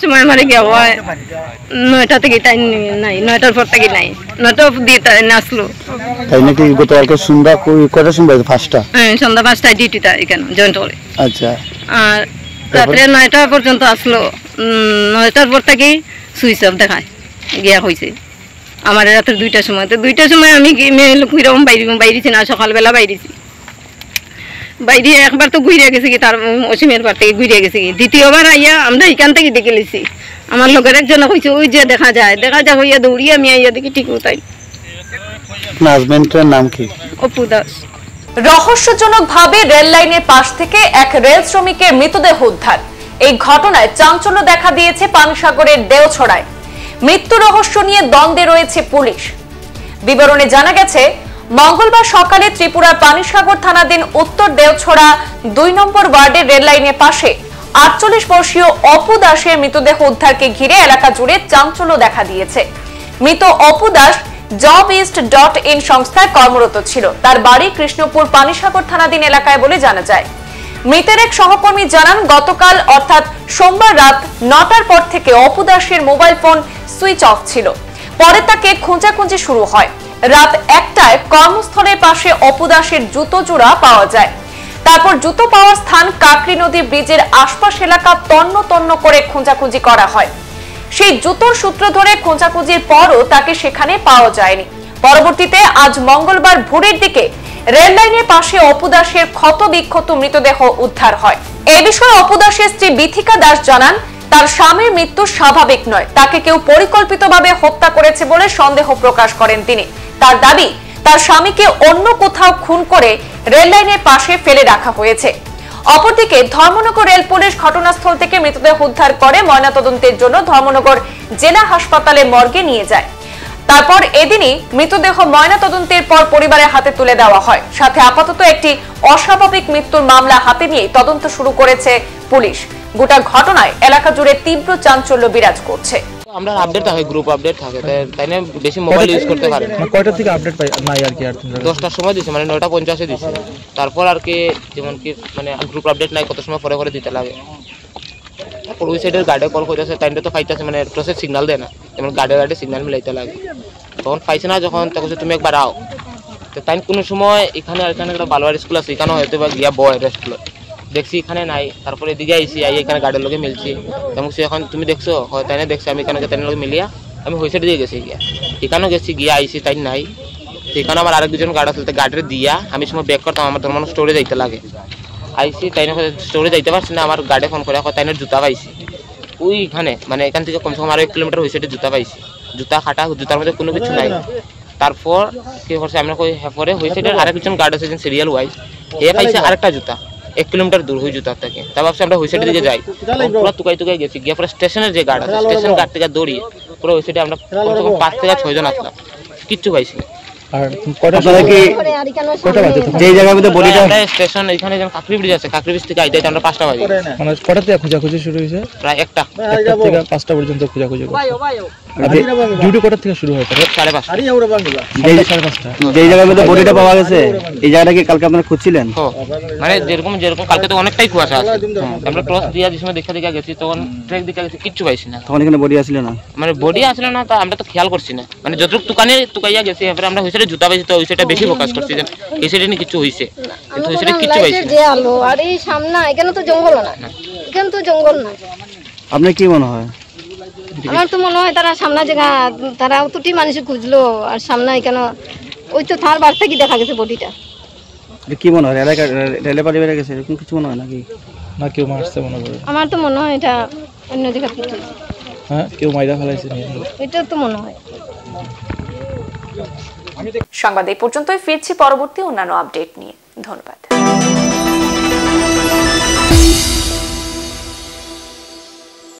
সময় আমার গিয়া হয় নয়টা থেকে তাই নাই নয়টার পর থেকে নাই। নয়টা দিয়ে তাই নাচলো তাই নাকি গতকালকে সন্ধ্যা কই- কয়টার সময় ফার্স্টটা হ্যাঁ, সন্ধ্যা পাঁচটায় ডিউটিটা এখানে জয়েন্ট করে আচ্ছা। আর রাত্রে নয়টা পর্যন্ত আসলো। উম, নয়টার পর থেকেই সুইচ অফ দেখায় গিয়া হয়েছে আমার রাত্রে দুইটার সময়। তো দুইটার সময় আমি কি- মেয়ে লোক বাইরে বাইরেছি না সকালবেলা বাইরেছি। বাইরে একবার তো ঘুরে গেছে কি তার অসীমের পার থেকে ঘুরে গেছে কি। দ্বিতীয়বার আইয়া আমরা এখান থেকে দেখে লিছি আমার লোকের একজন কইছে ওই যে দেখা যায় দেখা যায় হইয়া দৌড়িয়ে আমি আইয়া দেখি ঠিক তাই নাম কি? অপু দাস। রহস্যজনকভাবে রেল লাইনের পাশ থেকে এক রেল শ্রমিকের মৃতদেহ উদ্ধার। এই ঘটনায় চাঞ্চল্য দেখা দিয়েছে পানসাগরের দেওছড়ায়। মৃত্যু রহস্য নিয়ে দ্বন্দ্বে রয়েছে পুলিশ। বিবরণে জানা গেছে মঙ্গলবার সকালে ত্রিপুরার পানিসাগর থানাধীন উত্তর দেওছড়া দুই নম্বর ওয়ার্ডের রেল লাইনের পাশে আটচল্লিশ বর্ষীয় অপু দাসের মৃতদেহ উদ্ধারকে ঘিরে এলাকা জুড়ে চাঞ্চল্য দেখা দিয়েছে। মৃত Apu Das job east dot in সংস্থায় কর্মরত ছিল। তার বাড়ি কৃষ্ণপুর পানিসাগর থানাধীন এলাকায় বলে জানা যায়। মৃতের এক সহকর্মী জানান, গতকাল অর্থাৎ সোমবার রাত নটার পর থেকে অপু দাসের মোবাইল ফোন সুইচ অফ ছিল। পরে তাকে খোঁজাখুঁজি শুরু হয়। রাত একটায় কর্মস্থলের পাশে অপু দাসের জুতো জোড়া পাওয়া যায়। তারপর জুতো পাওয়ার স্থান কাকরি নদী ব্রিজের আশপাশ এলাকা তন্ন তন্ন করে খোঁজাখুঁজি করা হয়। সেই জুতোর সূত্র ধরে খোঁজাখুঁজির পরও তাকে সেখানে পাওয়া যায়নি। পরবর্তীতে আজ মঙ্গলবার ভোরের দিকে রেল লাইনের পাশে অপুদাসের ক্ষত বিক্ষত মৃতদেহ উদ্ধার হয়। এ বিষয়ে অপুদাসের স্ত্রী বিথিকা দাস জানান, তার স্বামীর মৃত্যু স্বাভাবিক নয়। তাকে কেউ পরিকল্পিতভাবে হত্যা করেছে বলে সন্দেহ প্রকাশ করেন তিনি। তার দাবি, তার স্বামীকে অন্য কোথাও খুন করে রেল লাইনের পাশে ফেলে রাখা হয়েছে। অপরদিকে ধর্মনগর রেল পুলিশ ঘটনাস্থল থেকে মৃতদেহ উদ্ধার করে ময়নাতদন্তের জন্য ধর্মনগর জেলা হাসপাতালে মর্গে নিয়ে যায়। তারপর এদিনই মৃতদেহ ময়নাতদন্তের পর পরিবারের হাতে তুলে দেওয়া হয়। সাথে আপাতত একটি অস্বাভাবিক মৃত্যুর মামলা হাতে নিয়ে তদন্ত শুরু করেছে পুলিশ। গোটা ঘটনায় এলাকা জুড়ে তীব্র চাঞ্চল্য বিরাজ করছে। আমরা আপডেট থাকে গ্রুপ আপডেট থাকে তাই না? বেশি মোবাইল ইউজ করতে পারে না। মানে থেকে আপডেট পাই নাই আর কি আর দশটার সময় দিছে মানে নয়টা পঞ্চাশে দিছে। তারপর আর কি যেমন কি মানে গ্রুপ আপডেট নাই কত সময় পরে পরে দিতে লাগে। তারপর ওই সাইডের গার্ডে কল করতেছে তাইনটা তো পাইতেছে মানে প্রসেস সিগনাল দেয় না। যেমন গার্ডে গার্ডে সিগনাল মিলাইতে লাগে। তখন পাইছে না যখন তখন তুমি একবার আও। তো তাই কোনো সময় এখানে আর এখানে একটা বালুয়ার স্কুল আছে এখানেও হয়তো বা গিয়া বয় রেস্টগুলো দেখছি এখানে নাই, তারপরে এদিকে আইসি আই এখানে গার্ডের লোকে মিলছি। তেমন সে এখন তুমি দেখছ? হয়, তাই দেখছি? আমি এখানে তাই লোকে মিলিয়া, আমি হয়েছে দিয়ে গেছি গিয়া। এখানেও গেছি গিয়া আইসি তাই নাই। তো এখানে আমার আরেক দুজন গার্ড আছে গার্ডের দিয়া আমি সময় ব্যাক করতাম, আমার ধর্ম স্টোরে যাইতে লাগে। আইসি তাই স্টোরে যাইতে পারছি না, আমার গার্ডে ফোন করে তাই জুতা পাইছি। ওইখানে মানে এখান থেকে কমসে কম আরও এক কিলোমিটার হয়েছে জুতা পাইছি। জুতা খাটা, জুতার মধ্যে কোনো কিছু নাই। তারপর কি করছে, আমরা হ্যাঁ পরে হয়েছে আরেকজন গার্ড আছে সিরিয়াল ওয়াইজ এ পাইছে আরেকটা জুতা। এক কিলোমিটার দূর হয়ে জুতার থেকে তা ভাবছি আমরা হইসাইডের দিকে যাই। পুরো তুকাই তুকাই গেছি। গিয়ে পরে স্টেশনের যে গার্ড আছে স্টেশন গার্ড থেকে দৌড়িয়ে পুরো ওই সাইডে আমরা কমসে কম পাঁচ থেকে ছয়জন আসলাম। কিচ্ছু পাইছি না। আর আপনারা কি বাজে? যে জায়গার মধ্যে বডিটা আমরা স্টেশন এখানে যেমন কাকরি ব্রিজ আছে কাকরি ব্রিজ থেকে আইতে আইতে আমরা পাঁচটা বাজে। মানে কয়টা থেকে খোঁজাখুঁজি শুরু হয়েছে? প্রায় একটা। একটা থেকে পাঁচটা পর্যন্ত খোঁজাখুঁজি ডিউটি কটার থেকে শুরু হয় সাড়ে পাঁচটা। সাড়ে পাঁচটা যে জায়গার মধ্যে বডিটা পাওয়া গেছে এই জায়গাটা কি কালকে আপনারা খুঁজছিলেন? মানে যেরকম যেরকম কালকে তো অনেকটাই কুয়াশা আছে। আমরা ক্রস দিয়া যে সময় দেখা দেখা গেছি তখন ট্রেক দিকে গেছি কিচ্ছু পাইছি না। তখন এখানে বডি আসছিল না? মানে বডি আসলে না তা আমরা তো খেয়াল করছি না। মানে যতটুকু তুকানে তুকাইয়া গেছি এরপরে আমরা জুতা পাইছি তো বেশি ফোকাস করছি যে এই নিয়ে কিছু হয়েছে কিন্তু ওই কিচ্ছু পাইছি যে আলো আর এই সামনে এখানে তো জঙ্গল না। এখানে তো জঙ্গল না। আপনার কি মনে হয়? আমার তো মনে হয় তারা সামনে জায়গা তারা অতটি মানুষ খুঁজলো আর সামনে কেন ওই তো থার বার থেকে দেখা গেছে বডিটা? কি মনে হয়? রেলে রেলে পাড়ি বেড়ে গেছে? এরকম কিছু মনে হয় নাকি? না কেউ মারছে মনে করে। আমার তো মনে হয় এটা অন্য জায়গা হয়েছে। হ্যাঁ কেউ মাইরা ফেলাইছে এটা তো মনে হয়। সংবাদ এই পর্যন্তই। ফিরছি পরবর্তী অন্যান্য আপডেট নিয়ে। ধন্যবাদ।